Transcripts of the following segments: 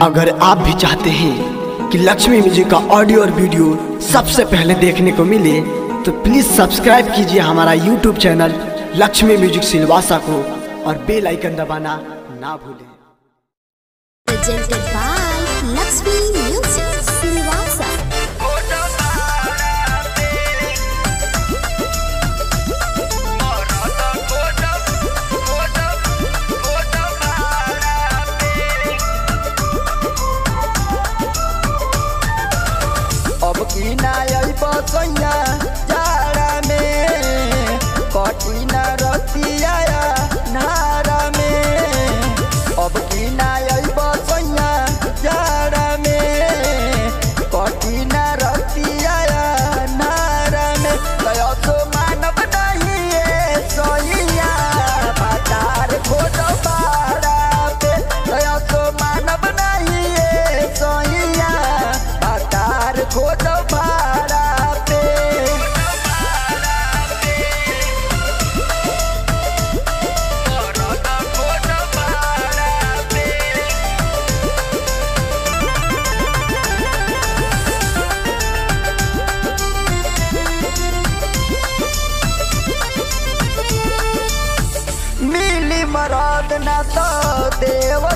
अगर आप भी चाहते हैं कि लक्ष्मी म्यूज़िक का ऑडियो और वीडियो सबसे पहले देखने को मिले तो प्लीज़ सब्सक्राइब कीजिए हमारा YouTube channel Lakshmi music Silvassa को और बेल आइकन दबाना ना भूलें। बिना आई बसैया साथ ना तो देव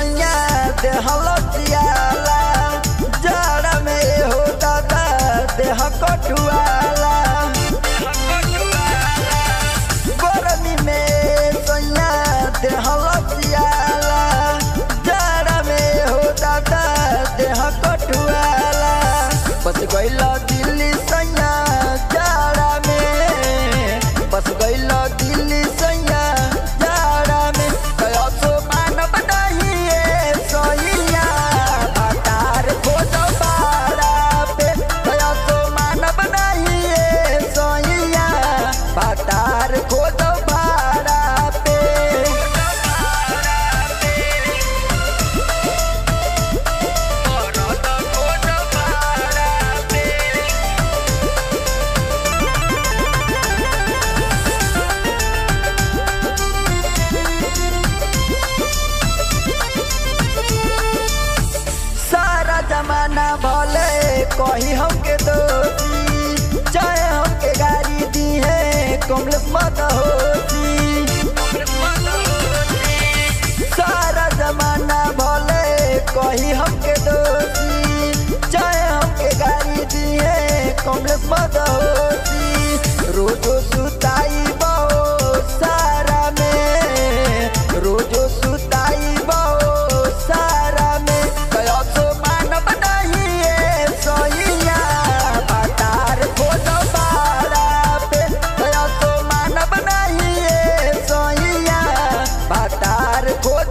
रंगैया जाड़ा में हो दादा देह कठुआ ना बोले, कही हमके तो चाहे हमके गाड़ी दी है, कमल माता तो हो सारा जमाना बोले, कही हमके तो चाहे हमके गाड़ी दी है, कमल माता तो हो hardcore